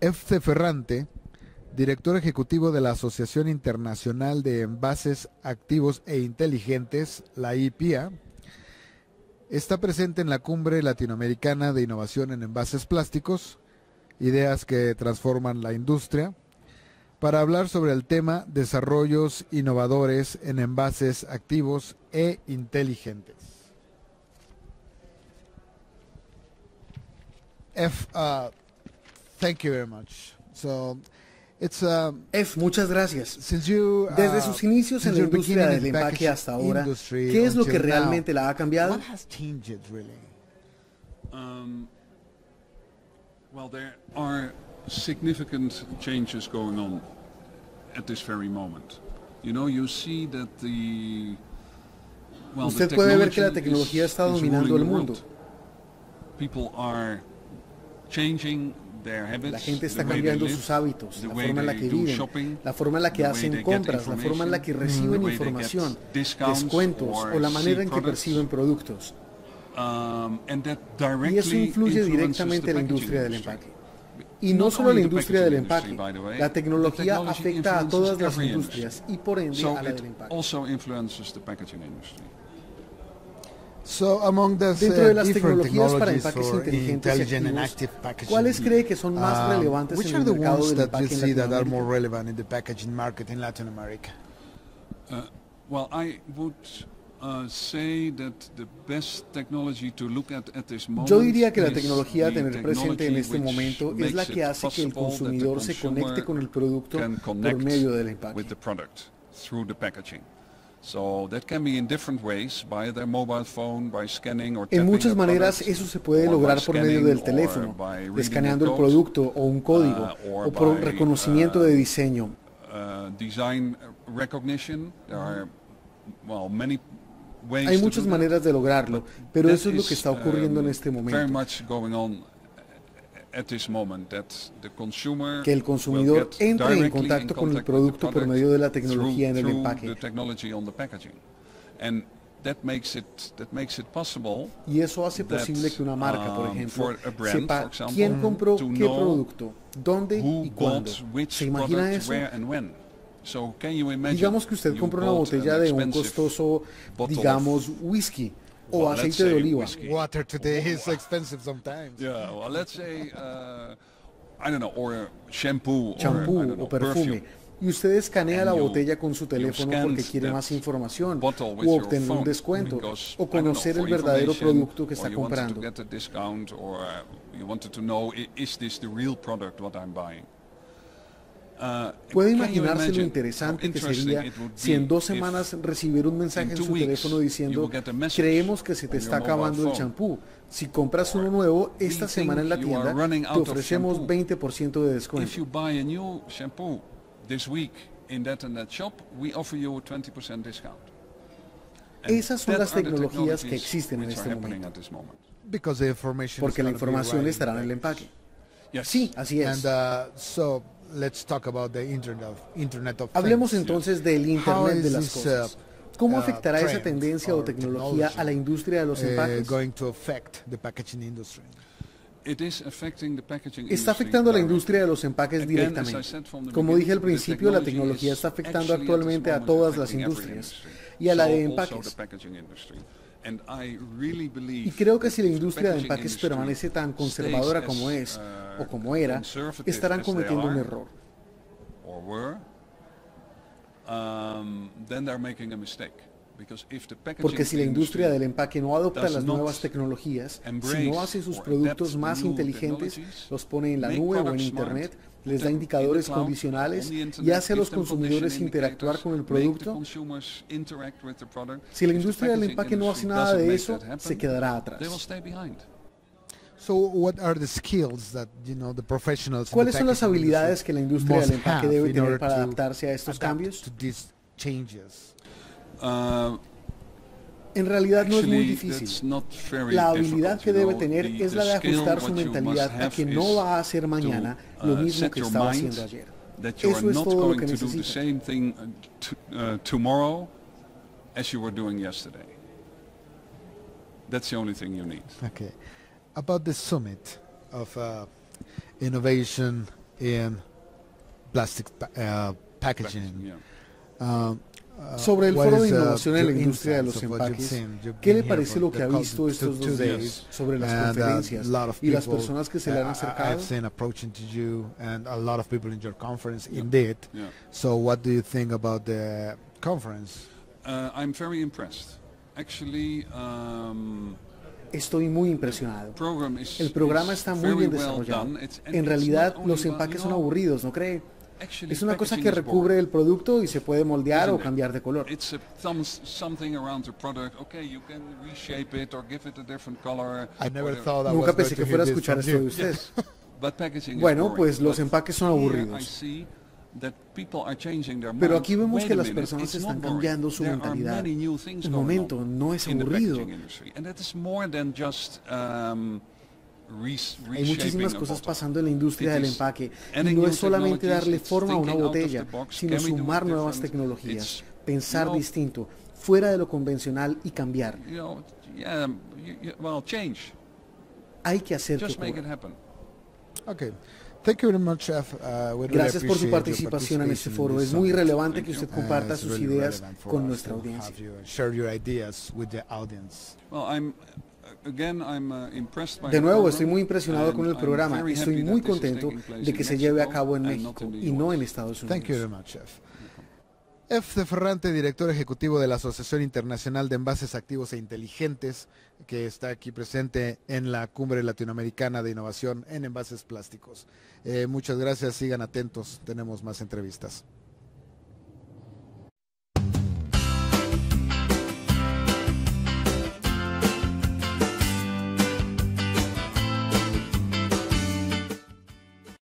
F. Ferrante, director ejecutivo de la Asociación Internacional de Envases Activos e Inteligentes, la IPIA, está presente en la Cumbre Latinoamericana de Innovación en Envases Plásticos, ideas que transforman la industria, para hablar sobre el tema desarrollos innovadores en envases activos e inteligentes. F, uh, thank you very much. So, it's, um, F, muchas gracias. since you, uh, Desde sus inicios en la industria del empaque hasta ahora, ¿qué es lo que now, realmente la ha cambiado? What has changed really? Um, well, there are significant changes going on at this very moment. You know, you see that the well, the Usted puede ver que la technology tecnología is- está dominando el the mundo. world. People are changing their habits, La gente está cambiando sus hábitos, la forma en la que viven, la forma en la que hacen compras, la forma en la que reciben información, descuentos o la manera en que perciben productos. Um, Y eso influye directamente a la industria del empaque. Y no solo la industria del empaque, la tecnología afecta a todas las industrias y por ende a la del empaque. So among the Dentro de las different tecnologías para technologies empaques for inteligentes y intelligent activos, packaging, ¿cuáles cree que son más um, relevantes which en are el the mercado ones del that empaque you en see that are Latinoamérica? more relevant in the packaging market in Latin America? Uh, well, I would uh, say that the best technology to look at at this moment Yo diría que la is tecnología a the tener presente en technology este which momento es la makes que it hace que el the consumidor se conecte consumer con el producto can por connect medio del empaque. En muchas maneras eso se puede lograr por medio del teléfono, escaneando el producto o un código uh, o por reconocimiento uh, de diseño. uh, Hay muchas maneras de lograrlo, pero eso es lo que está ocurriendo en um, este momento. Que el consumidor entre en contacto con el producto por medio de la tecnología en el empaque. Y eso hace posible que una marca, por um, ejemplo, sepa quién compró qué producto, dónde y cuándo. ¿Se imagina eso? Digamos que usted you compra una botella de un costoso, digamos, whisky o well, let's aceite de say oliva. whiskey. Water today is expensive sometimes. Yeah, well, let's say, uh, I don't know, or shampoo, champú or, I don't know, o perfume. Y usted escanea And la you- botella con su teléfono porque quiere más información bottle with o your obtener un phone descuento because, o know, conocer for el verdadero producto que está comprando. discount, or uh, Puede can you imaginarse lo imagine interesante que sería it would si en be dos if semanas recibiera un mensaje in en two su weeks teléfono you diciendo creemos que se te on está acabando el phone. champú. Si compras uno nuevo, esta We semana en la think you are tienda te ofrecemos shampoo. 20% de If descuento. you buy a new shampoo this week in that and that shop, we offer you a 20% discount. And Esas son las are the tecnologías que technologies existen en este momento. at this moment. Because the information Porque la información estará en the el package. empaque. Sí, así es. And so let's talk about the Internet of, Internet of Hablemos Things. entonces del How Internet is de las this, cosas. uh, ¿Cómo uh, afectará esa tendencia o tecnología a la industria de los uh, empaques? going to affect the packaging industry? It is affecting the packaging Está industry afectando a la industria de los empaques Again, as I directamente. said from the Como dije al beginning, the principio, la technology tecnología is está afectando actualmente a todas las industrias industry. y a la de empaques. Y creo que si la industria de empaques permanece tan conservadora como es uh, o como era, estarán cometiendo un error. or were, um, then they're making a mistake. Porque si la industria del empaque no adopta las nuevas tecnologías, si no hace sus productos más inteligentes, los pone en la nube o en Internet, les da indicadores condicionales y hace a los consumidores interactuar con el producto, si la industria del empaque no hace nada de eso, se quedará atrás. stay behind. So what are the skills that you know the professionals? in the ¿Cuáles son las habilidades industry que la industria del empaque debe tener para to adaptarse a estos cambios? Uh, En realidad no es muy difícil. not very La habilidad difficult, que debe tener The- es la de ajustar su mentalidad a have que is no va a hacer mañana to, lo uh, mismo que your estaba haciendo ayer. Eso es not todo lo que to do the necesita. same thing uh, uh, tomorrow as you were doing yesterday. That's the only thing you need. Okay. About the summit of uh, innovation in plastic pa- uh, packaging. Yeah. Um, uh, Sobre el what foro de innovación en la industria de los empaques, ¿qué le parece lo que ha visto estos dos días sobre las uh, conferencias y las personas que se le han acercado? I've seen approaching to you and a lot of people in your conference indeed. Yeah. So what do you think about the conference? Uh, I'm very impressed. Actually, um, Estoy muy impresionado. program is, El programa está muy very bien well desarrollado. En realidad los empaques son aburridos, ¿no cree? Es una cosa que recubre el producto y se puede moldear o cambiar de color. Nunca pensé que fuera a escuchar esto de you. usted. But packaging is Bueno, pues los empaques son aburridos. Pero aquí vemos que las personas están cambiando su mentalidad. Un momento, no es aburrido. Hay muchísimas cosas pasando en la industria It del empaque y no new es solamente technologies, darle forma a una botella, sino sumar nuevas tecnologías, pensar distinto, fuera de lo convencional y cambiar. Hay que hacer que Just make it ocurra. happen. Okay. Thank you very much, Chef. Uh, we really Gracias por su participación en este foro. this Es muy relevante que usted comparta Uh, it's sus really ideas con nuestra audiencia. you share your ideas with the audience. Well, I'm uh, De nuevo, estoy muy impresionado con el programa. Estoy muy contento de que se lleve a cabo en México y no en Estados Thank you very Unidos. much, Chef. F. de Ferrante, director ejecutivo de la Asociación Internacional de Envases Activos e Inteligentes, que está aquí presente en la Cumbre Latinoamericana de Innovación en Envases Plásticos. Eh, muchas gracias, sigan atentos, tenemos más entrevistas.